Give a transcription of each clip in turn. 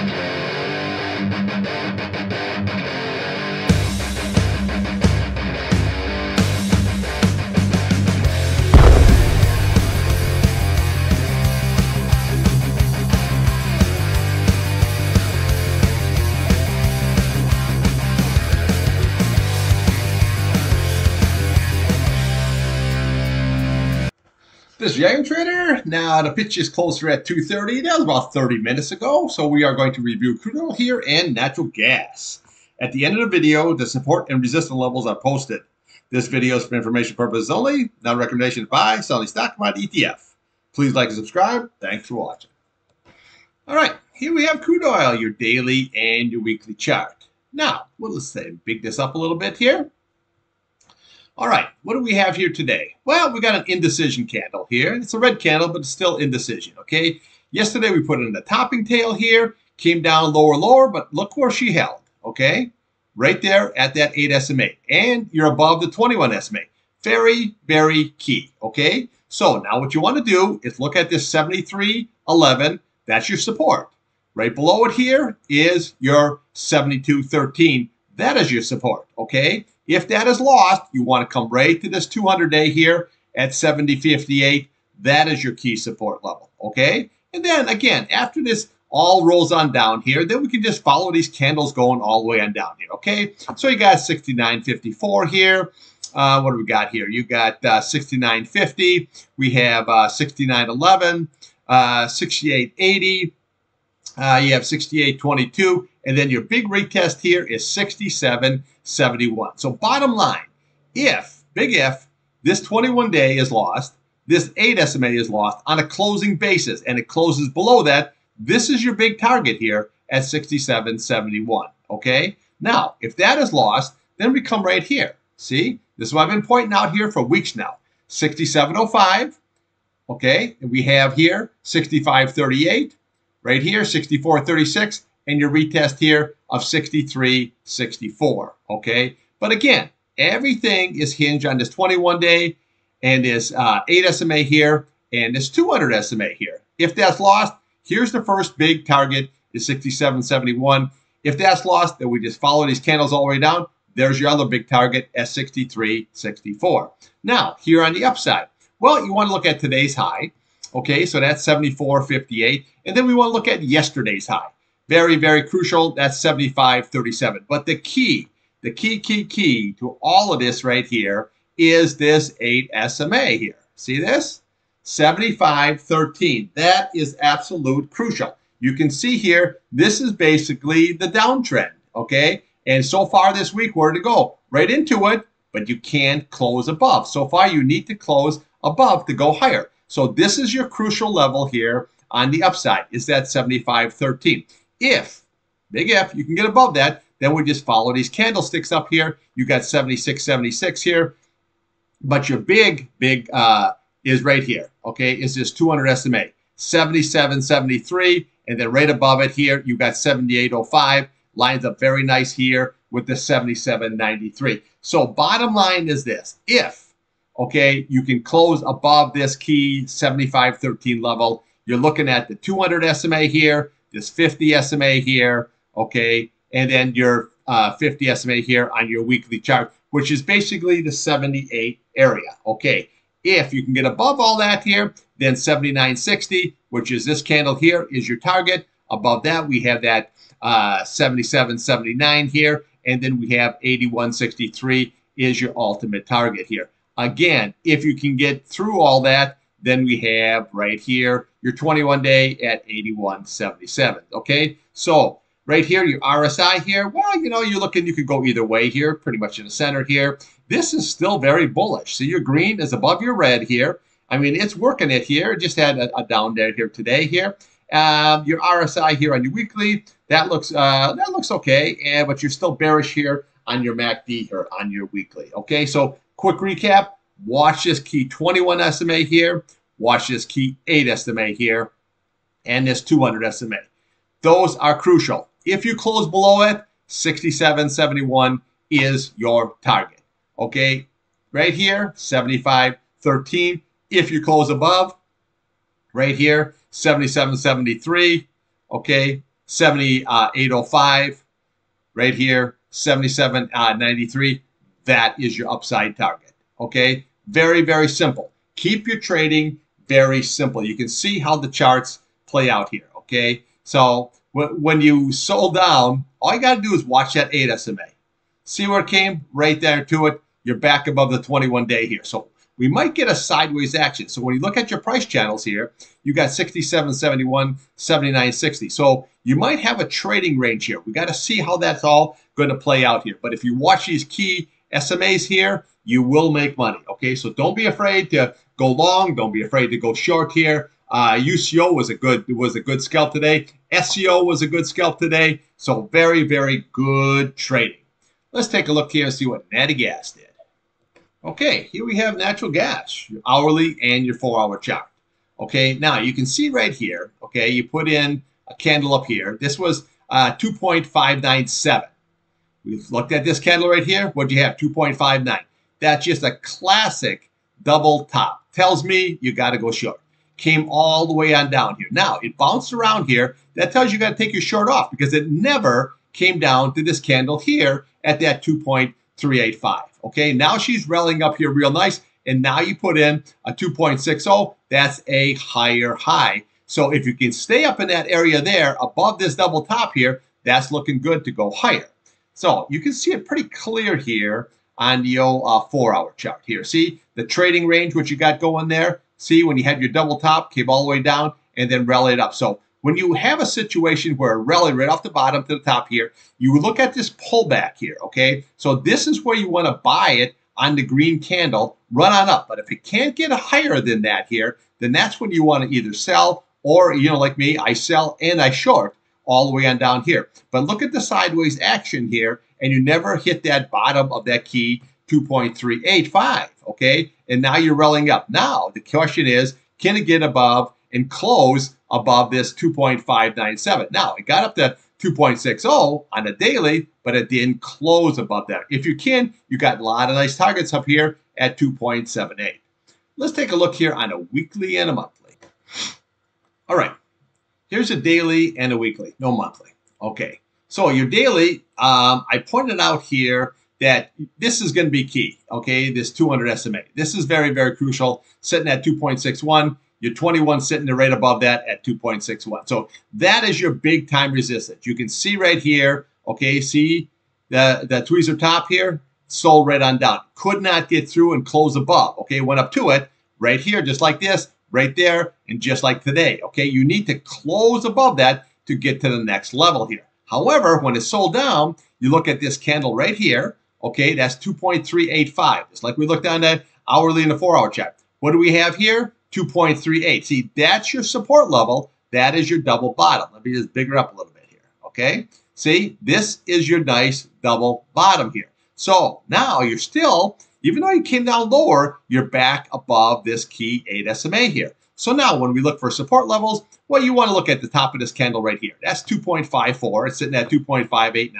Thank you. This is Iron Trader. Now the pitch is closer at 2.30. That was about 30 minutes ago. So we are going to review crude oil here and natural gas. At the end of the video, the support and resistance levels are posted. This video is for information purposes only, not a recommendation to buy, sell any stock, commodity, ETF. Please like and subscribe. Thanks for watching. All right, here we have crude oil, your daily and your weekly chart. Now, we'll just say big this up a little bit here. All right, what do we have here today? Well, we got an indecision candle here. It's a red candle, but it's still indecision, okay? Yesterday we put in a topping tail here, came down lower, lower, but look where she held, okay? Right there at that 8 SMA. And you're above the 21 SMA. Very, very key, okay? So now what you want to do is look at this 73.11. That's your support. Right below it here is your 72.13. That is your support, okay? If that is lost, you want to come right to this 200 day here at 70.58. That is your key support level, okay? And then again, after this all rolls on down here, then we can just follow these candles going all the way on down here, okay? So you got 69.54 here. Uh, what do we got here? You got uh, 69.50. We have uh, 69.11, uh, 68.80. Uh, you have 68.22. And then your big retest here is 67.71. So bottom line, if, big if, this 21 day is lost, this 8 SMA is lost on a closing basis, and it closes below that, this is your big target here at 67.71. Okay? Now, if that is lost, then we come right here. See? This is what I've been pointing out here for weeks now. 67.05. Okay? And we have here 65.38. Right here, 64.36 and your retest here of 63.64. Okay, but again, everything is hinged on this 21 day and this uh, 8 SMA here and this 200 SMA here. If that's lost, here's the first big target is 67.71. If that's lost, then we just follow these candles all the way down. There's your other big target at 63.64. Now, here on the upside, well, you want to look at today's high. Okay, so that's 74.58. And then we want to look at yesterday's high. Very, very crucial. That's 75.37. But the key, the key, key, key to all of this right here is this 8 SMA here. See this? 75.13. That is absolute crucial. You can see here, this is basically the downtrend, okay? And so far this week, where to go? Right into it, but you can't close above. So far, you need to close above to go higher. So this is your crucial level here on the upside, is that 75.13. If, big if, you can get above that, then we just follow these candlesticks up here. You got 76, 76 here. But your big, big uh, is right here, okay, is this 200 SMA. 77, 73, and then right above it here, you got 7805. Lines up very nice here with the 7793. So bottom line is this. If, okay, you can close above this key 7513 level, you're looking at the 200 SMA here, this 50 SMA here, okay, and then your uh, 50 SMA here on your weekly chart, which is basically the 78 area, okay. If you can get above all that here, then 79.60, which is this candle here, is your target. Above that, we have that uh, 77.79 here, and then we have 81.63 is your ultimate target here. Again, if you can get through all that, then we have right here your 21 day at 81.77. Okay, so right here, your RSI here, well, you know, you're looking, you could go either way here, pretty much in the center here. This is still very bullish. See, your green is above your red here. I mean, it's working it here. Just had a, a down there here today here. Um, your RSI here on your weekly, that looks uh, that looks okay, and but you're still bearish here on your MACD here on your weekly. Okay, so quick recap. Watch this key 21 SMA here. Watch this key 8 SMA here. And this 200 SMA. Those are crucial. If you close below it, 67.71 is your target. Okay, right here, 75.13. If you close above, right here, 77.73. Okay, 7805 right here, 7793. That is your upside target. Okay, very, very simple. Keep your trading very simple. You can see how the charts play out here. Okay, so when you sold down, all you got to do is watch that 8 SMA. See where it came? Right there to it. You're back above the 21 day here. So we might get a sideways action. So when you look at your price channels here, you got 67, 71, 79, 60. So you might have a trading range here. We got to see how that's all going to play out here. But if you watch these key SMAs here, you will make money. Okay, so don't be afraid to go long. Don't be afraid to go short here. Uh, UCO was a good was a good scalp today. SCO was a good scalp today. So very very good trading. Let's take a look here and see what Natty Gas did. Okay, here we have natural gas, your hourly and your four-hour chart. Okay, now you can see right here. Okay, you put in a candle up here. This was uh, 2.597. We've looked at this candle right here. What do you have? 2.59. That's just a classic double top. Tells me you got to go short. Came all the way on down here. Now, it bounced around here. That tells you you got to take your short off because it never came down to this candle here at that 2.385. Okay, now she's rallying up here real nice. And now you put in a 2.60. That's a higher high. So if you can stay up in that area there above this double top here, that's looking good to go higher. So you can see it pretty clear here on the uh, four hour chart here. See the trading range, what you got going there. See when you had your double top, came all the way down and then rallied up. So when you have a situation where a rally right off the bottom to the top here, you look at this pullback here, okay? So this is where you want to buy it on the green candle, run on up. But if it can't get higher than that here, then that's when you want to either sell or, you know, like me, I sell and I short all the way on down here. But look at the sideways action here, and you never hit that bottom of that key 2.385, okay? And now you're rolling up. Now, the question is, can it get above and close above this 2.597? Now, it got up to 2.60 on a daily, but it didn't close above that. If you can, you got a lot of nice targets up here at 2.78. Let's take a look here on a weekly and a monthly. All right, Here's a daily and a weekly, no monthly. Okay. So your daily, um, I pointed out here that this is going to be key. Okay, this 200 SMA. This is very, very crucial. Sitting at 2.61, your 21 sitting right above that at 2.61. So that is your big time resistance. You can see right here. Okay, see the the tweezer top here, sold right on down. Could not get through and close above. Okay, went up to it right here, just like this right there, and just like today. Okay, you need to close above that to get to the next level here. However, when it's sold down, you look at this candle right here. Okay, that's 2.385. It's like we looked on that hourly and the four hour chart. What do we have here? 2.38. See, that's your support level. That is your double bottom. Let me just bigger up a little bit here. Okay, see, this is your nice double bottom here. So now you're still even though you came down lower, you're back above this key 8 SMA here. So now when we look for support levels, well, you want to look at the top of this candle right here. That's 2.54. It's sitting at 2.589.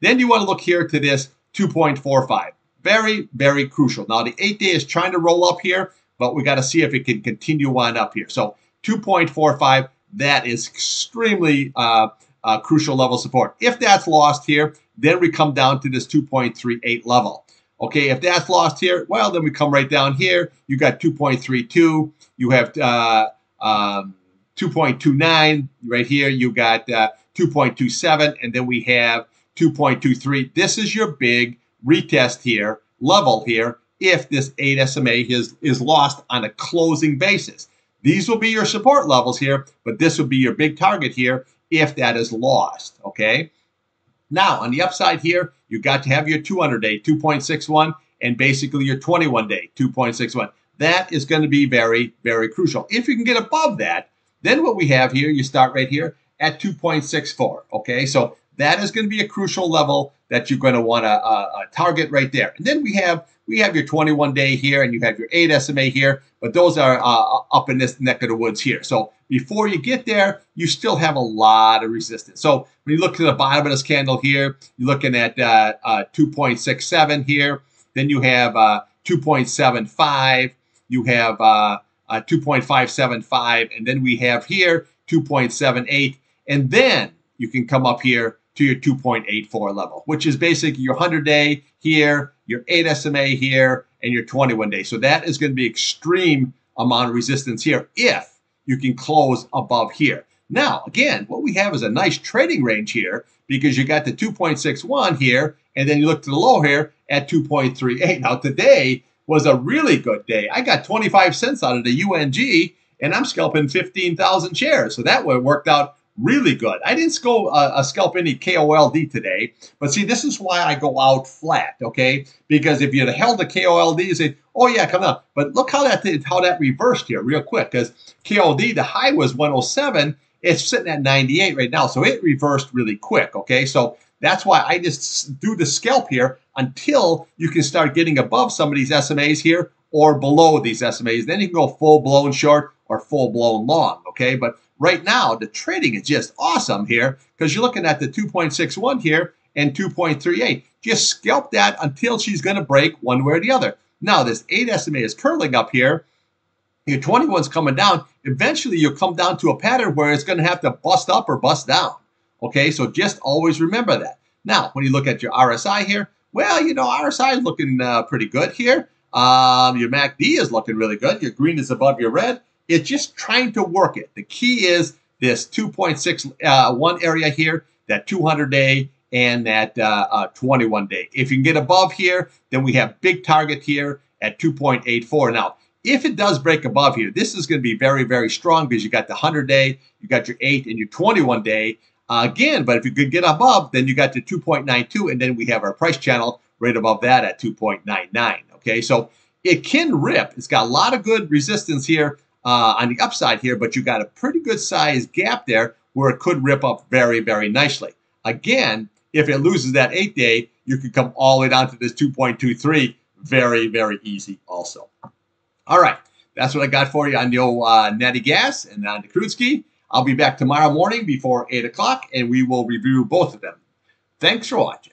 Then you want to look here to this 2.45. Very, very crucial. Now the 8 day is trying to roll up here, but we got to see if it can continue on up here. So 2.45, that is extremely uh, uh, crucial level support. If that's lost here, then we come down to this 2.38 level. Okay, if that's lost here, well, then we come right down here. You got 2.32. You have uh, um, 2.29 right here. You got uh, 2.27, and then we have 2.23. This is your big retest here, level here, if this 8 SMA is, is lost on a closing basis. These will be your support levels here, but this will be your big target here if that is lost, okay? Now, on the upside here, you got to have your 200 day 2.61 and basically your 21 day 2.61. That is going to be very, very crucial. If you can get above that, then what we have here, you start right here at 2.64. Okay, so that is going to be a crucial level that you're going to want to uh, uh, target right there. And then we have we have your 21 day here and you have your 8 SMA here, but those are uh, up in this neck of the woods here. So before you get there, you still have a lot of resistance. So when you look to the bottom of this candle here, you're looking at uh, uh, 2.67 here. Then you have uh, 2.75. You have 2.575. And then we have here 2.78. And then you can come up here to your 2.84 level, which is basically your 100 day here, your 8 SMA here, and your 21 day. So that is going to be extreme amount of resistance here if you can close above here. Now, again, what we have is a nice trading range here because you got the 2.61 here, and then you look to the low here at 2.38. Now, today was a really good day. I got 25 cents out of the UNG, and I'm scalping 15,000 shares. So that worked out really good. I didn't go uh, uh, scalp any KOLD today, but see, this is why I go out flat, okay? Because if you had held the KOLD, you say, oh yeah, come on. But look how that did, how that reversed here real quick, because KOLD, the high was 107. It's sitting at 98 right now, so it reversed really quick, okay? So that's why I just do the scalp here until you can start getting above some of these SMAs here or below these SMAs. Then you can go full blown short or full blown long, okay? But right now, the trading is just awesome here because you're looking at the 2.61 here and 2.38. Just scalp that until she's going to break one way or the other. Now, this 8 SMA is curling up here. Your 21's coming down. Eventually, you'll come down to a pattern where it's going to have to bust up or bust down. Okay, so just always remember that. Now, when you look at your RSI here, well, you know, RSI is looking uh, pretty good here. Um, your MACD is looking really good. Your green is above your red. It's just trying to work it. The key is this 2.6 uh, one area here, that 200 day and that uh, uh, 21 day. If you can get above here, then we have big target here at 2.84. Now, if it does break above here, this is going to be very, very strong because you got the 100 day, you got your 8 and your 21 day. Uh, again, but if you could get above, then you got the 2.92, and then we have our price channel right above that at 2.99. Okay, so it can rip. It's got a lot of good resistance here uh, on the upside here, but you got a pretty good size gap there where it could rip up very, very nicely. Again, if it loses that eight day, you could come all the way down to this 2.23. Very, very easy also. All right, that's what I got for you on the old uh, Natty Gas and on the Crude. I'll be back tomorrow morning before 8 o'clock, and we will review both of them. Thanks for watching.